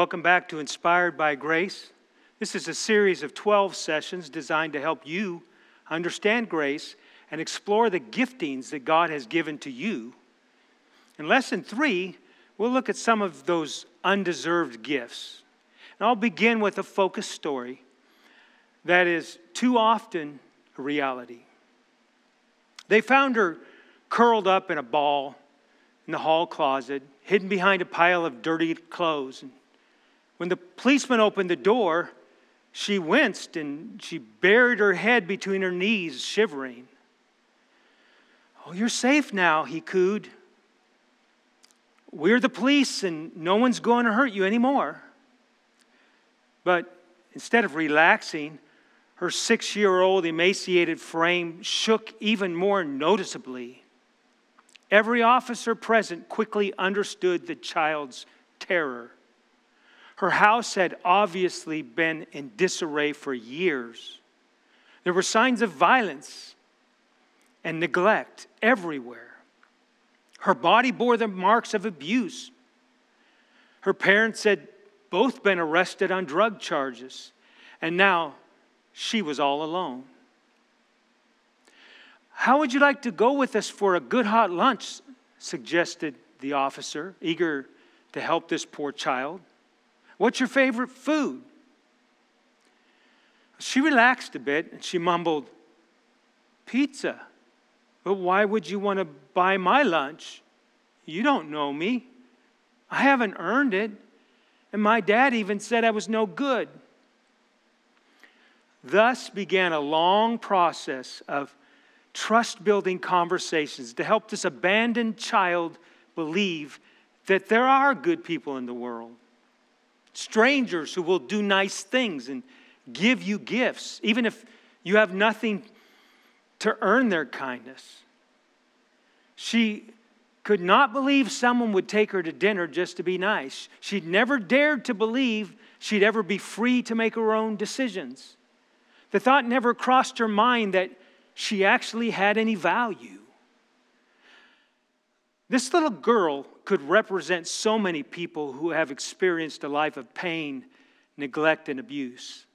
Welcome back to Inspired by Grace. This is a series of 12 sessions designed to help you understand grace and explore the giftings that God has given to you. In lesson three, we'll look at some of those undeserved gifts. And I'll begin with a focus story that is too often a reality. They found her curled up in a ball in the hall closet, hidden behind a pile of dirty clothes. When the policeman opened the door, she winced and she buried her head between her knees, shivering. Oh, you're safe now, he cooed. We're the police and no one's going to hurt you anymore. But instead of relaxing, her six year old emaciated frame shook even more noticeably. Every officer present quickly understood the child's terror. Her house had obviously been in disarray for years. There were signs of violence and neglect everywhere. Her body bore the marks of abuse. Her parents had both been arrested on drug charges, and now she was all alone. How would you like to go with us for a good hot lunch? suggested the officer, eager to help this poor child. What's your favorite food? She relaxed a bit and she mumbled, Pizza. But why would you want to buy my lunch? You don't know me. I haven't earned it. And my dad even said I was no good. Thus began a long process of trust building conversations to help this abandoned child believe that there are good people in the world strangers who will do nice things and give you gifts, even if you have nothing to earn their kindness. She could not believe someone would take her to dinner just to be nice. She'd never dared to believe she'd ever be free to make her own decisions. The thought never crossed her mind that she actually had any value. This little girl could represent so many people who have experienced a life of pain, neglect, and abuse.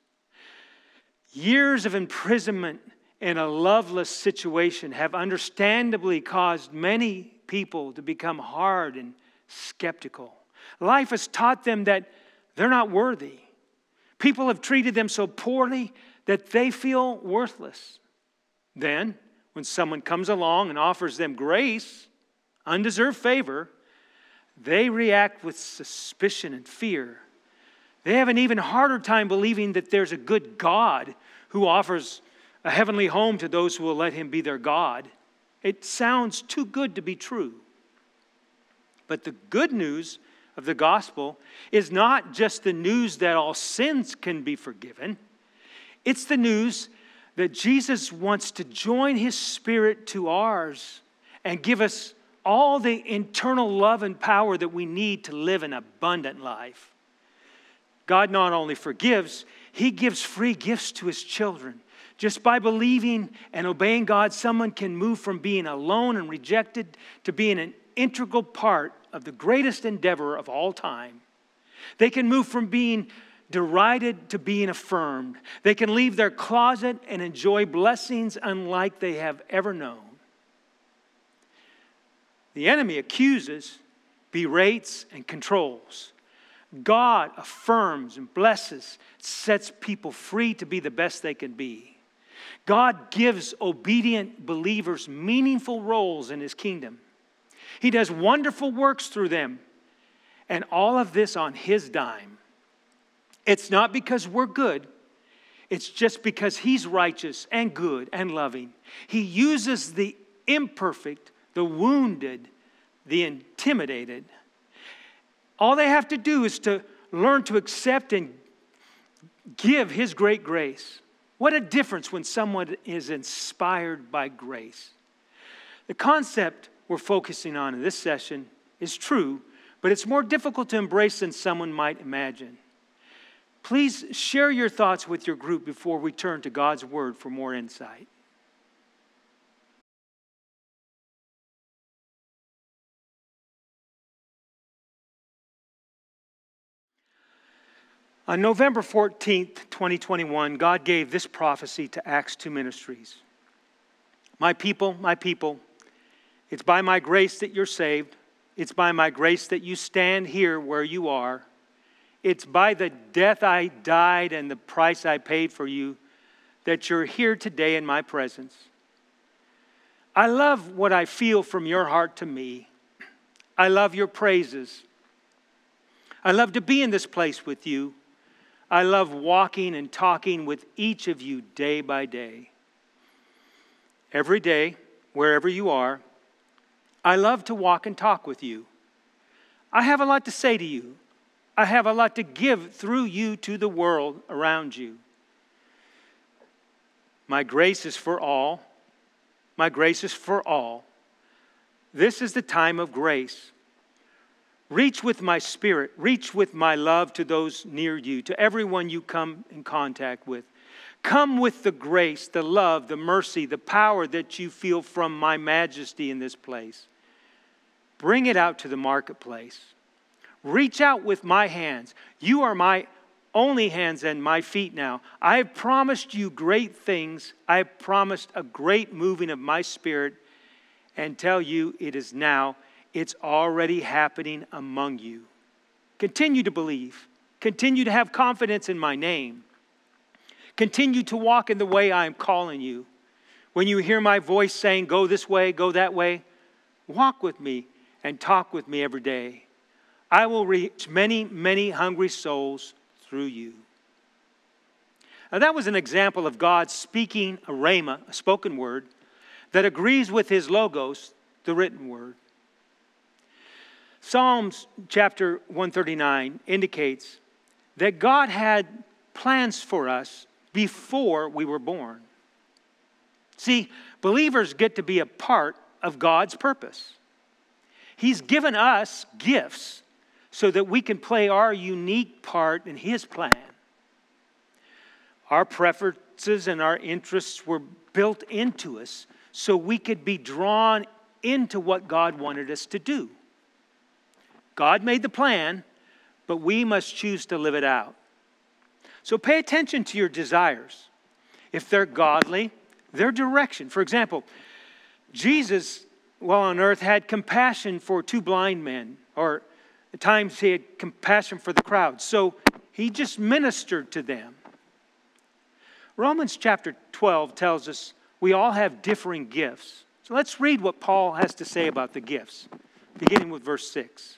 Years of imprisonment in a loveless situation have understandably caused many people to become hard and skeptical. Life has taught them that they're not worthy. People have treated them so poorly that they feel worthless. Then, when someone comes along and offers them grace, undeserved favor, they react with suspicion and fear. They have an even harder time believing that there's a good God who offers a heavenly home to those who will let him be their God. It sounds too good to be true. But the good news of the gospel is not just the news that all sins can be forgiven, it's the news that Jesus wants to join his spirit to ours and give us all the internal love and power that we need to live an abundant life. God not only forgives, He gives free gifts to His children. Just by believing and obeying God, someone can move from being alone and rejected to being an integral part of the greatest endeavor of all time. They can move from being derided to being affirmed. They can leave their closet and enjoy blessings unlike they have ever known. The enemy accuses, berates, and controls. God affirms and blesses, sets people free to be the best they can be. God gives obedient believers meaningful roles in his kingdom. He does wonderful works through them, and all of this on his dime. It's not because we're good, it's just because he's righteous and good and loving. He uses the imperfect the wounded, the intimidated. All they have to do is to learn to accept and give His great grace. What a difference when someone is inspired by grace. The concept we're focusing on in this session is true, but it's more difficult to embrace than someone might imagine. Please share your thoughts with your group before we turn to God's Word for more insight. On November 14th, 2021, God gave this prophecy to Acts 2 Ministries. My people, my people, it's by my grace that you're saved. It's by my grace that you stand here where you are. It's by the death I died and the price I paid for you that you're here today in my presence. I love what I feel from your heart to me. I love your praises. I love to be in this place with you. I love walking and talking with each of you day by day. Every day, wherever you are, I love to walk and talk with you. I have a lot to say to you. I have a lot to give through you to the world around you. My grace is for all. My grace is for all. This is the time of grace. Reach with my spirit, reach with my love to those near you, to everyone you come in contact with. Come with the grace, the love, the mercy, the power that you feel from my majesty in this place. Bring it out to the marketplace. Reach out with my hands. You are my only hands and my feet now. I have promised you great things. I have promised a great moving of my spirit and tell you it is now it's already happening among you. Continue to believe. Continue to have confidence in my name. Continue to walk in the way I am calling you. When you hear my voice saying, Go this way, go that way, walk with me and talk with me every day. I will reach many, many hungry souls through you. Now, that was an example of God speaking a rhema, a spoken word, that agrees with his logos, the written word. Psalms chapter 139 indicates that God had plans for us before we were born. See, believers get to be a part of God's purpose. He's given us gifts so that we can play our unique part in His plan. Our preferences and our interests were built into us so we could be drawn into what God wanted us to do. God made the plan, but we must choose to live it out. So pay attention to your desires. If they're godly, their direction. For example, Jesus, while on earth, had compassion for two blind men, or at times he had compassion for the crowd. So he just ministered to them. Romans chapter 12 tells us we all have differing gifts. So let's read what Paul has to say about the gifts, beginning with verse 6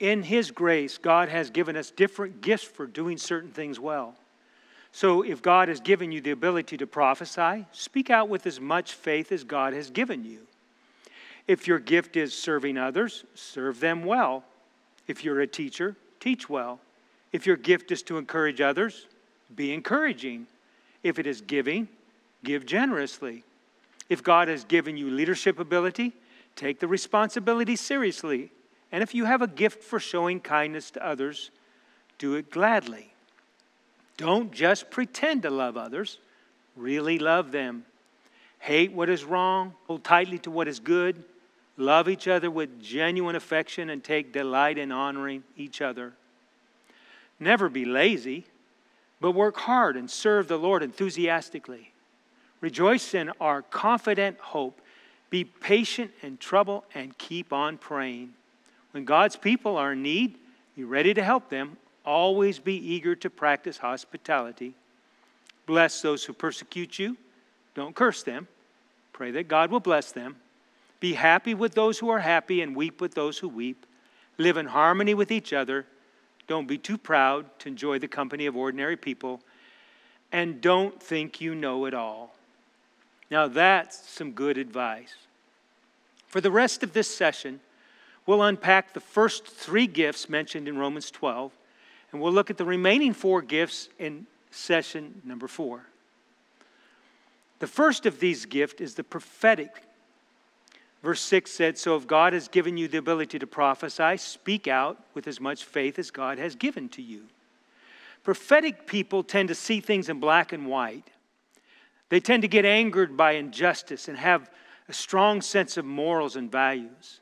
in His grace, God has given us different gifts for doing certain things well. So, if God has given you the ability to prophesy, speak out with as much faith as God has given you. If your gift is serving others, serve them well. If you're a teacher, teach well. If your gift is to encourage others, be encouraging. If it is giving, give generously. If God has given you leadership ability, take the responsibility seriously and if you have a gift for showing kindness to others, do it gladly. Don't just pretend to love others, really love them. Hate what is wrong, hold tightly to what is good, love each other with genuine affection, and take delight in honoring each other. Never be lazy, but work hard and serve the Lord enthusiastically. Rejoice in our confident hope. Be patient in trouble and keep on praying. When God's people are in need, be ready to help them. Always be eager to practice hospitality. Bless those who persecute you. Don't curse them. Pray that God will bless them. Be happy with those who are happy and weep with those who weep. Live in harmony with each other. Don't be too proud to enjoy the company of ordinary people. And don't think you know it all. Now, that's some good advice. For the rest of this session, We'll unpack the first three gifts mentioned in Romans 12, and we'll look at the remaining four gifts in session number four. The first of these gifts is the prophetic. Verse 6 said, So if God has given you the ability to prophesy, speak out with as much faith as God has given to you. Prophetic people tend to see things in black and white. They tend to get angered by injustice and have a strong sense of morals and values.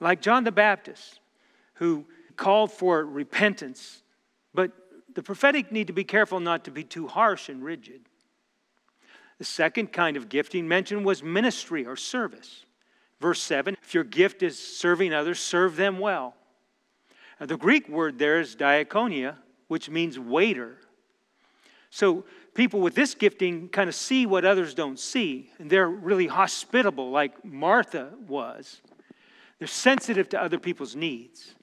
Like John the Baptist, who called for repentance, but the prophetic need to be careful not to be too harsh and rigid. The second kind of gifting mentioned was ministry or service. Verse 7 if your gift is serving others, serve them well. Now, the Greek word there is diakonia, which means waiter. So people with this gifting kind of see what others don't see, and they're really hospitable, like Martha was. They're sensitive to other people's needs.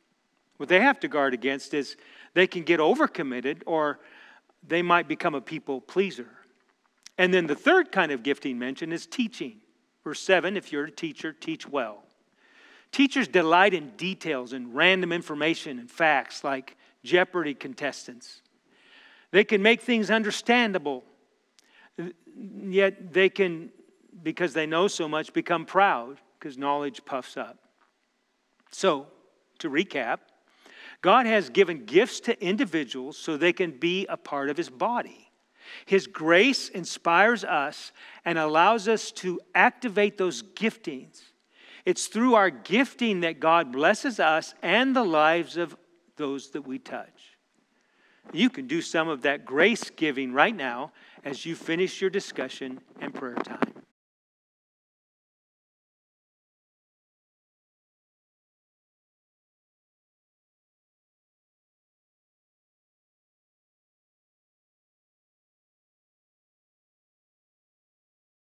What they have to guard against is they can get overcommitted or they might become a people pleaser. And then the third kind of gifting mentioned is teaching. Verse 7 if you're a teacher, teach well. Teachers delight in details and random information and facts like Jeopardy contestants. They can make things understandable, yet they can, because they know so much, become proud because knowledge puffs up. So, to recap, God has given gifts to individuals so they can be a part of His body. His grace inspires us and allows us to activate those giftings. It's through our gifting that God blesses us and the lives of those that we touch. You can do some of that grace giving right now as you finish your discussion and prayer time.